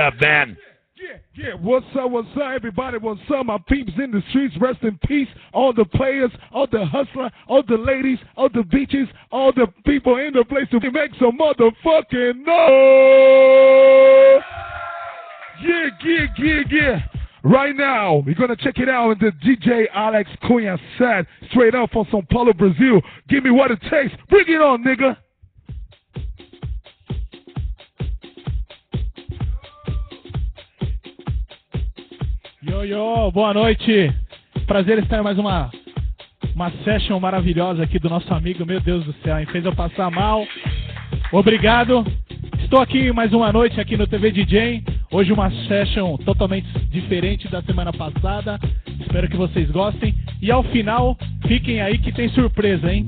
Uh, up, man? Yeah, yeah, what's up, what's up, everybody? What's up, my peeps in the streets? Rest in peace, all the players, all the hustler, all the ladies, all the beaches, all the people in the place to make some motherfucking noise. Yeah, yeah, yeah, yeah. Right now, we're gonna check it out in the DJ Alex Cunha set, straight up from São Paulo, Brazil. Give me what it takes. Bring it on, nigga. Yo, boa noite. Prazer estar em mais uma, uma session maravilhosa aqui do nosso amigo. Meu Deus do céu, hein? fez eu passar mal. Obrigado. Estou aqui mais uma noite aqui no TV DJ. Hoje uma session totalmente diferente da semana passada. Espero que vocês gostem. E ao final, fiquem aí que tem surpresa, hein?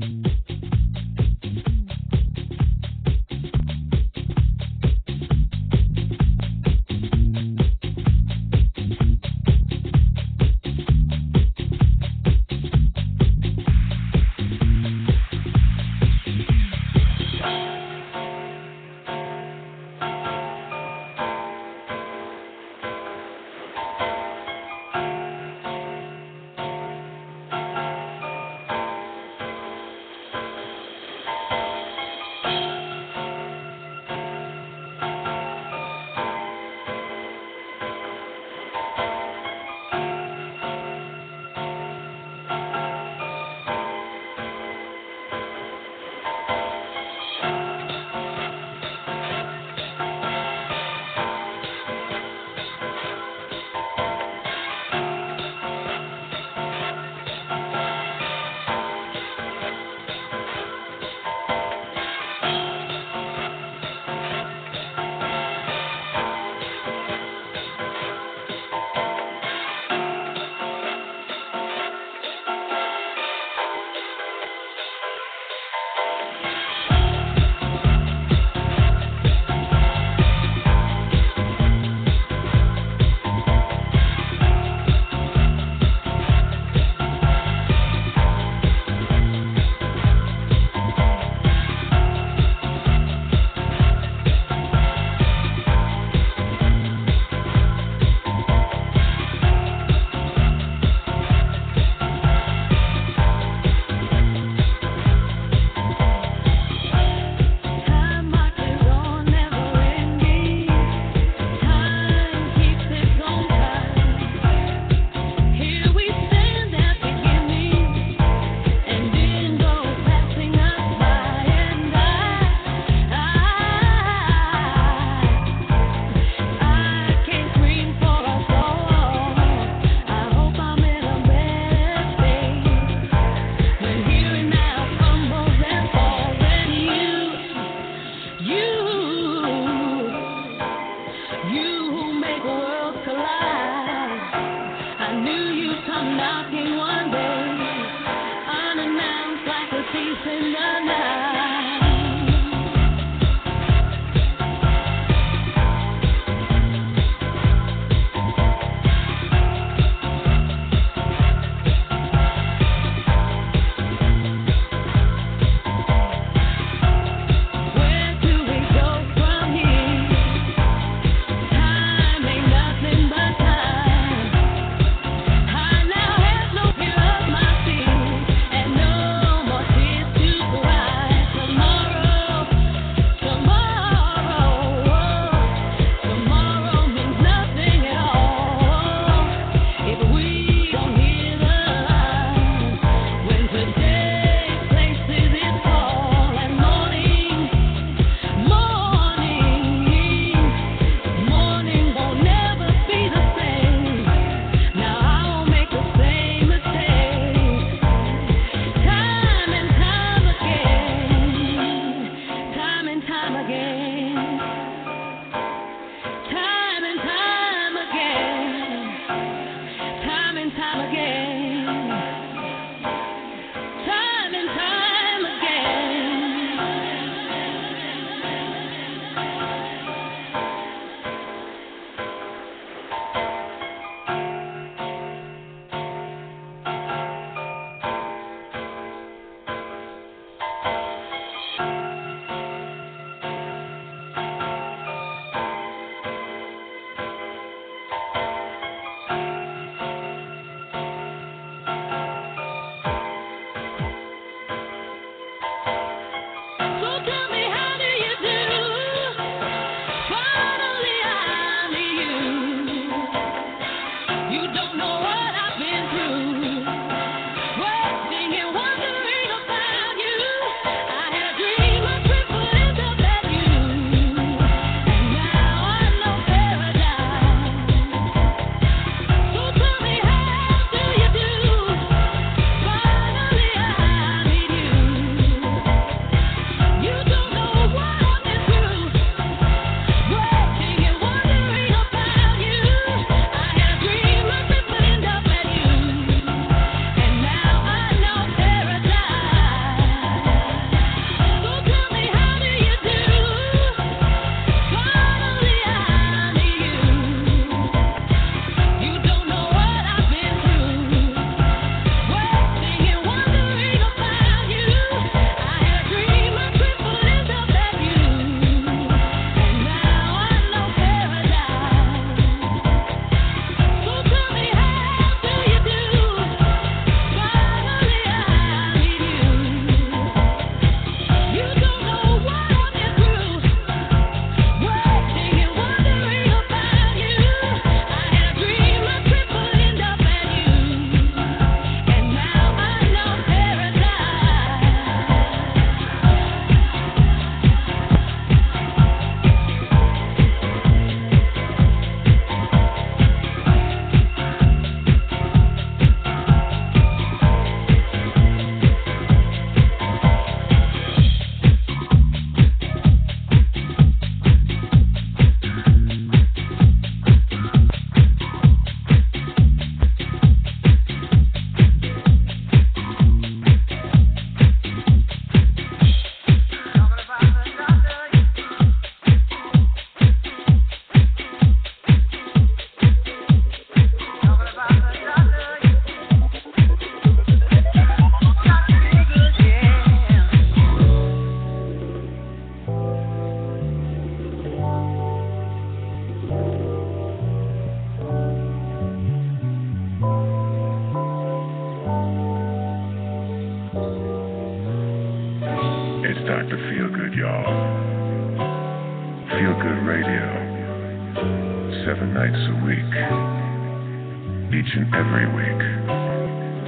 Each and every week,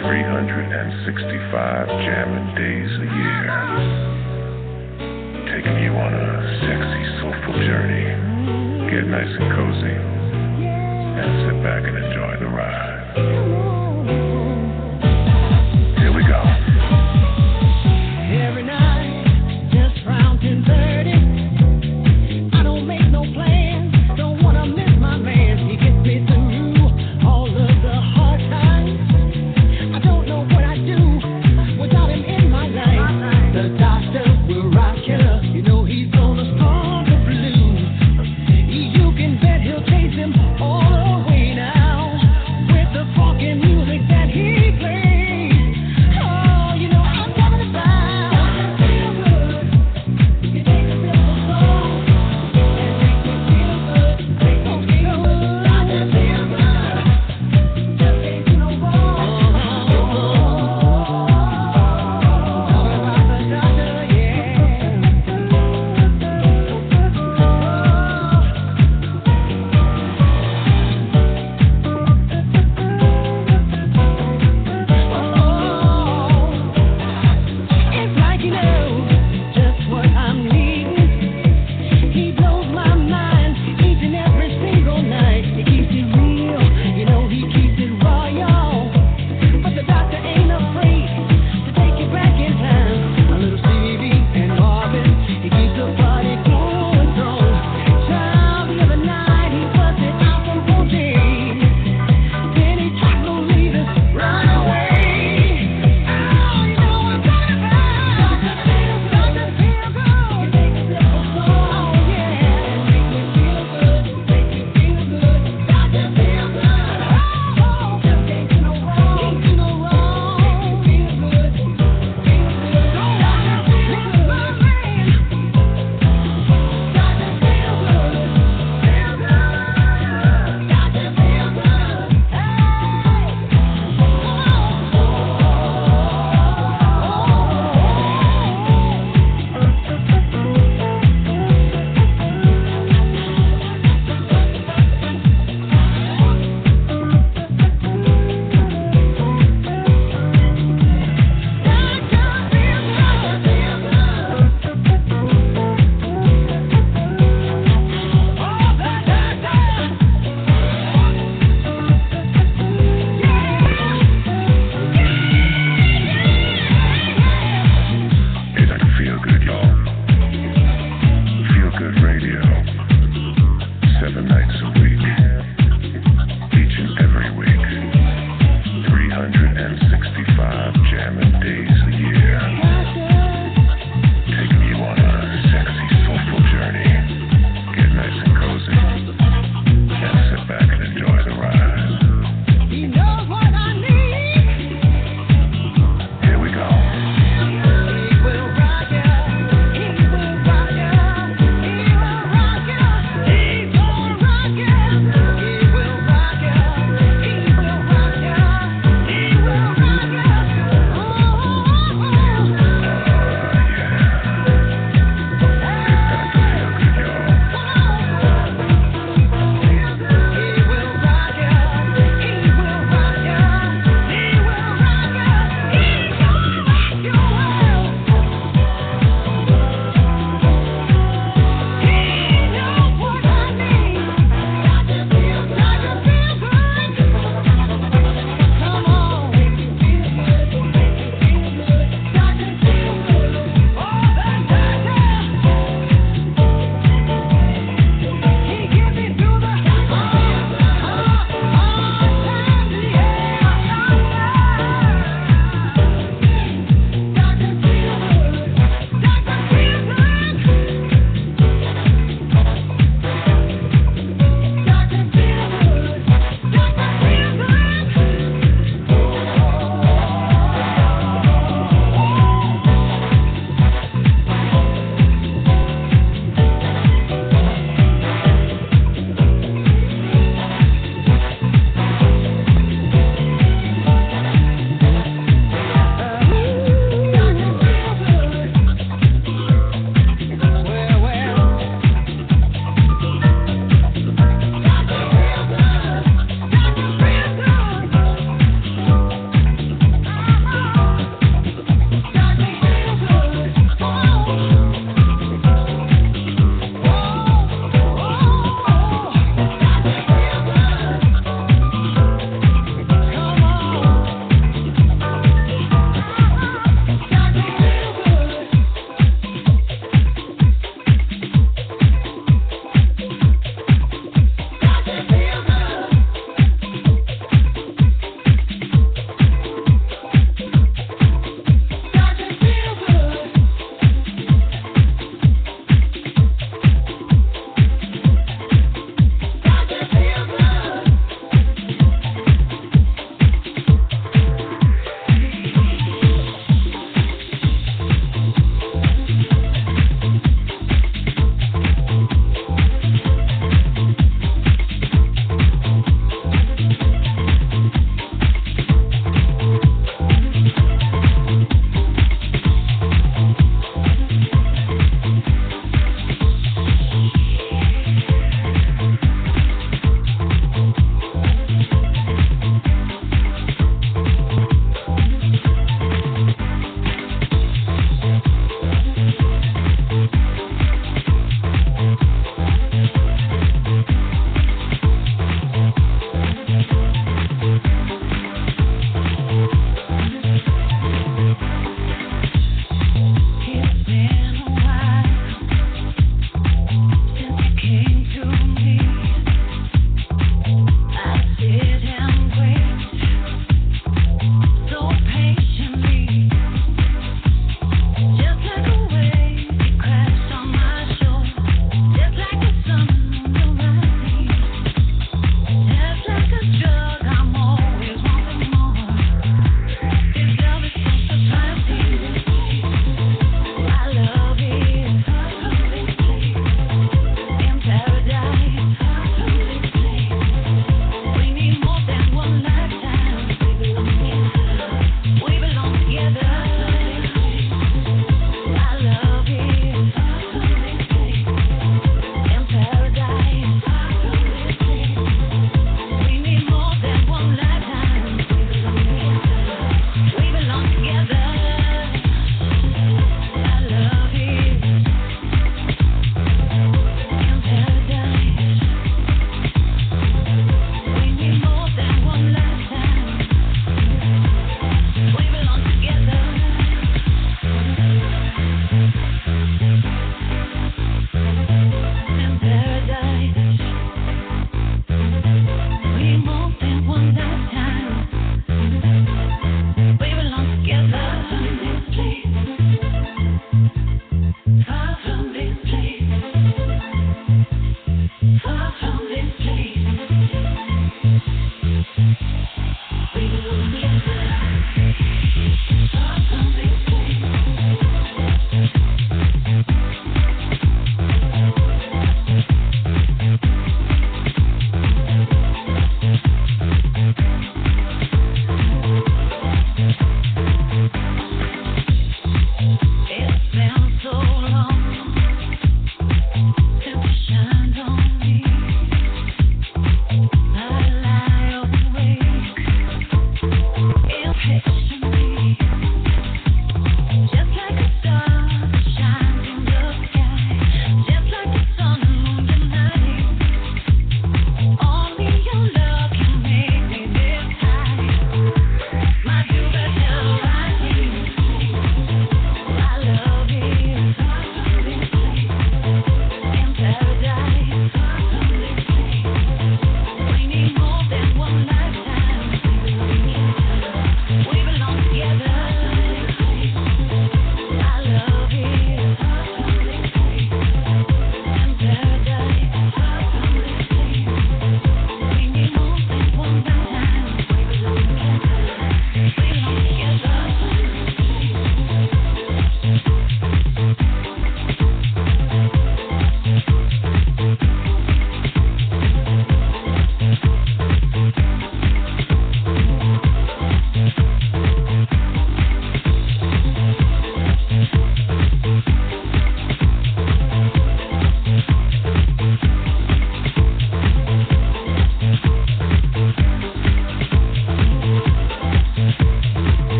365 jamming days a year, taking you on a sexy, soulful journey. Get nice and cozy, and sit back and enjoy the ride.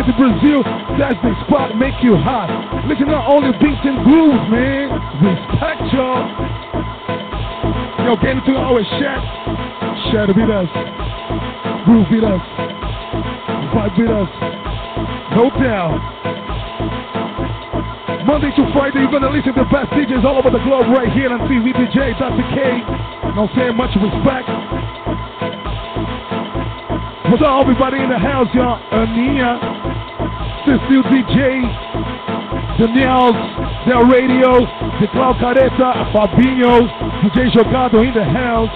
Representing Brazil, that's the spot, make you hot. Listen to only beats and grooves, man. Respect y'all. Yo, get into our chat. Share with us. Groove with us. Vibe with us. No doubt. Monday to Friday, you're gonna listen to the best DJs all over the globe right here on TVDJ. Dr. K. No saying much respect. What's up, everybody in the house, y'all? Ania, DJ, Daniels, Del Radio, the Cloud Careta, Fabinho, DJ Jogado in the house.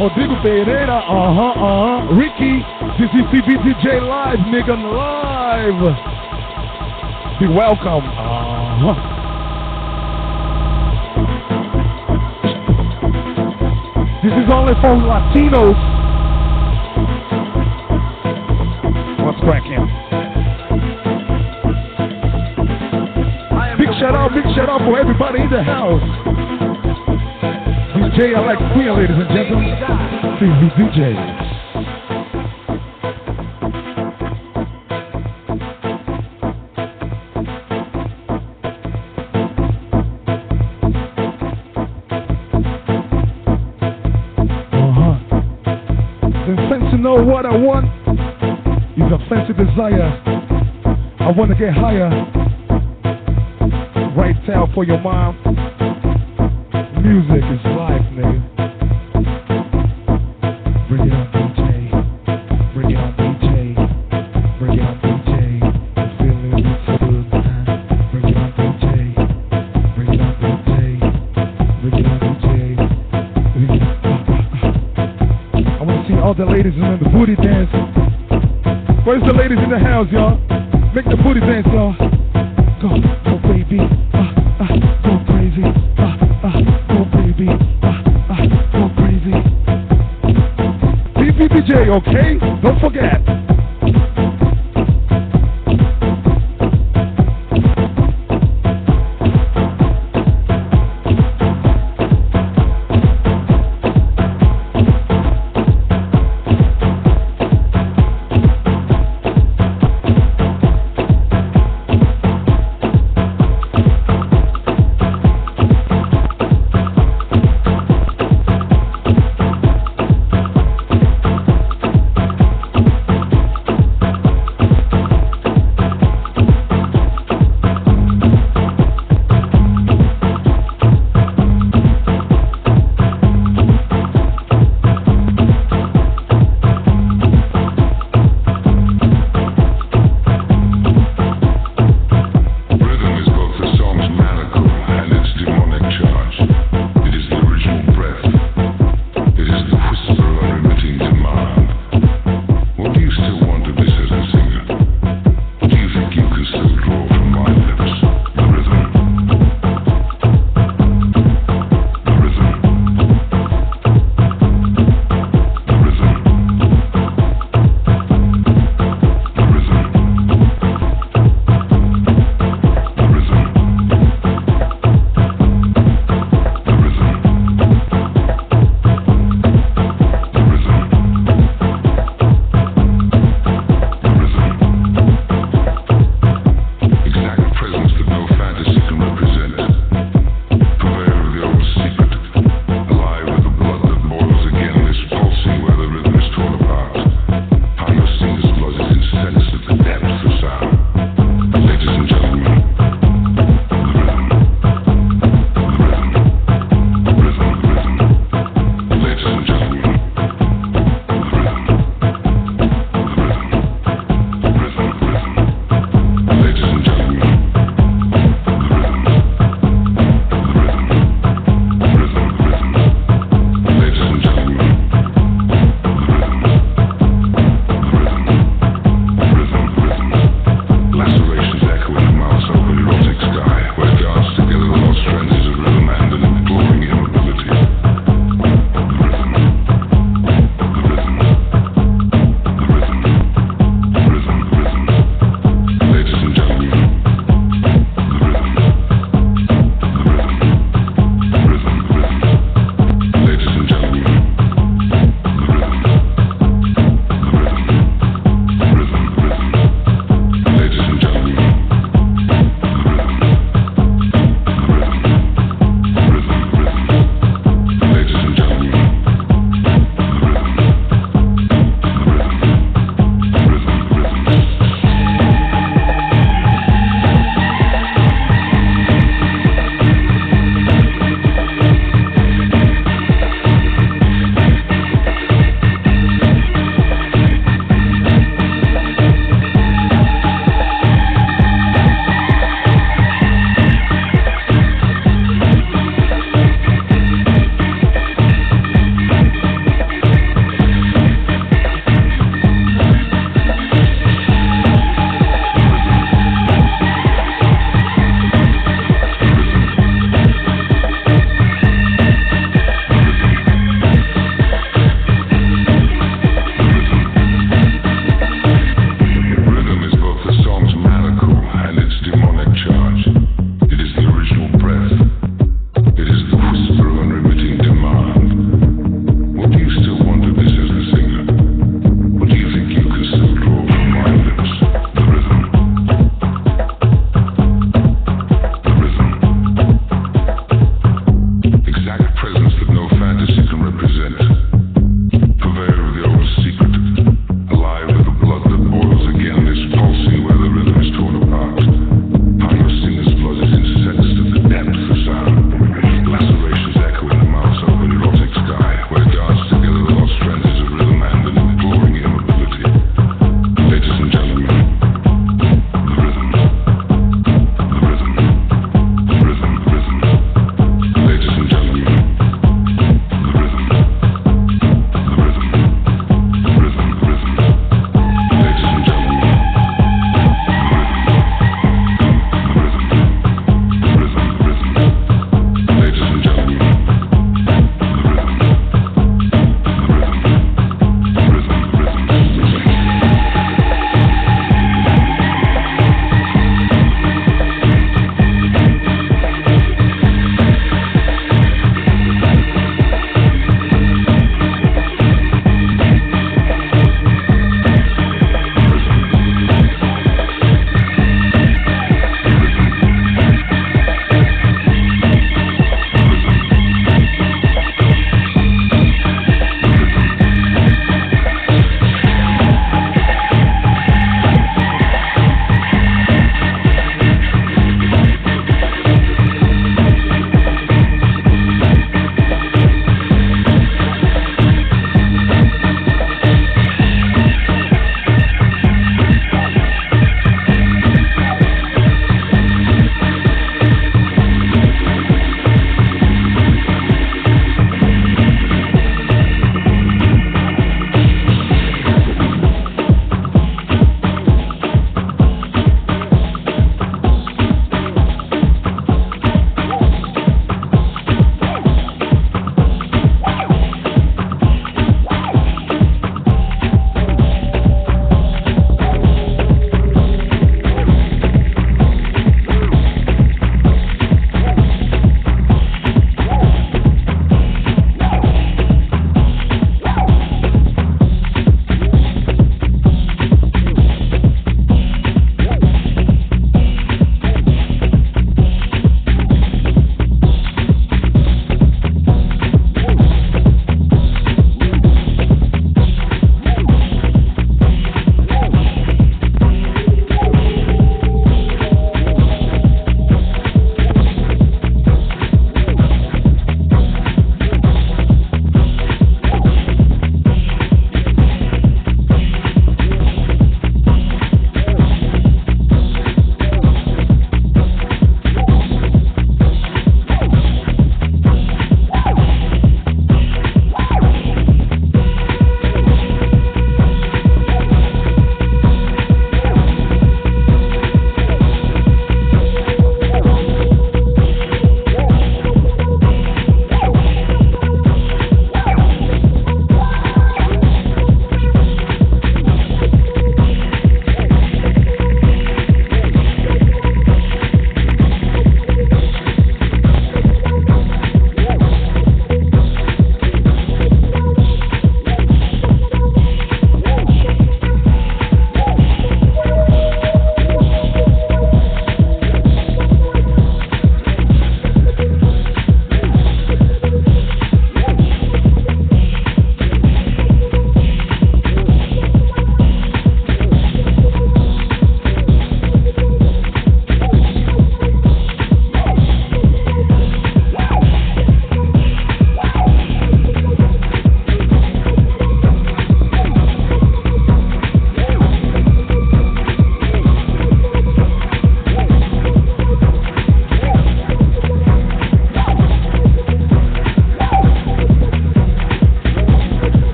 Rodrigo Pereira, uh-huh, uh-huh. Ricky, this is TVDJ Live, nigga, live. Be welcome. Uh-huh. This is only for Latinos. Big shout out, for everybody in the house. DJ Alex Cunha, ladies and gentlemen. TVDJ. Uh-huh. The know what I want is a fancy desire. I want to get higher. Out for your mom. Music is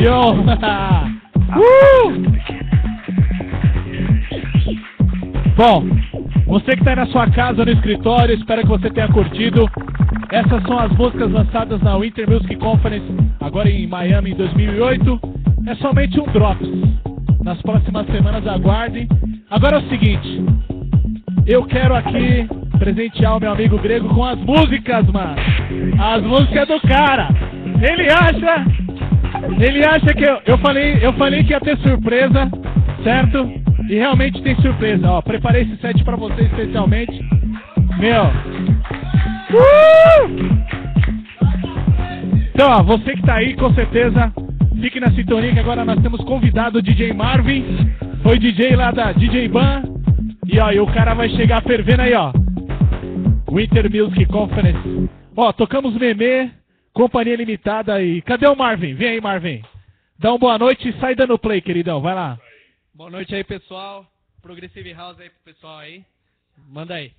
Uh! Bom, você que está na sua casa, no escritório, espero que você tenha curtido. Essas são as músicas lançadas na Winter Music Conference, agora em Miami, em 2008. É somente um Drops. Nas próximas semanas, aguardem. Agora é o seguinte: eu quero aqui presentear o meu amigo grego com as músicas, mano. As músicas do cara. Ele acha. Ele acha que eu, eu falei, eu falei que ia ter surpresa, certo? E realmente tem surpresa, ó. Preparei esse set pra você especialmente. Meu. Uh! Então, ó, você que tá aí, com certeza, fique na sintonia que agora nós temos convidado o DJ Marvin. Foi DJ lá da DJ Ban. E ó, e o cara vai chegar fervendo aí, ó. Winter Music Conference. Ó, tocamos Meme, Companhia Limitada aí. Cadê o Marvin? Vem aí, Marvin. Dá uma boa noite e sai dando play, queridão. Vai lá. Boa noite aí, pessoal. Progressive House aí pro pessoal aí. Manda aí.